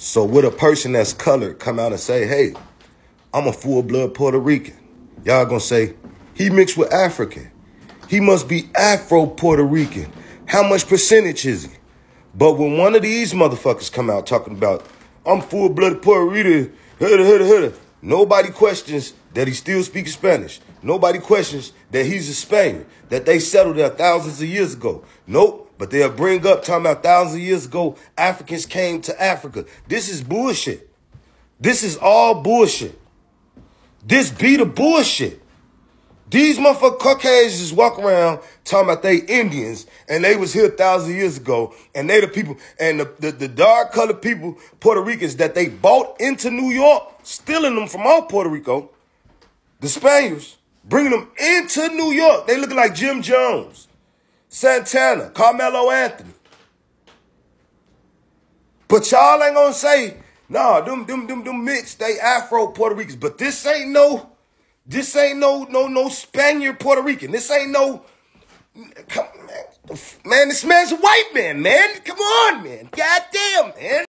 So would a person that's colored come out and say, hey, I'm a full blood Puerto Rican? Y'all gonna say, he mixed with African. He must be Afro Puerto Rican. How much percentage is he? But when one of these motherfuckers come out talking about, I'm full blooded Puerto Rican, nobody questions that he still speaks Spanish. Nobody questions that he's a Spaniard, that they settled there thousands of years ago. Nope. But they'll bring up talking about thousands of years ago, Africans came to Africa. This is bullshit. This is all bullshit. This be the bullshit. These motherfucking Caucasians walk around talking about they Indians and they was here thousands of years ago and they the people and the, the, the dark colored people, Puerto Ricans that they bought into New York, stealing them from all Puerto Rico, the Spaniards, bringing them into New York. They looking like Jim Jones, Santana, Carmelo Anthony. But y'all ain't gonna say, nah, them, them, them, them mixed, they Afro Puerto Ricans. But this ain't no this ain't no no no Spaniard Puerto Rican. This ain't no come man. Man, this man's a white man, man. Come on, man. God damn, man.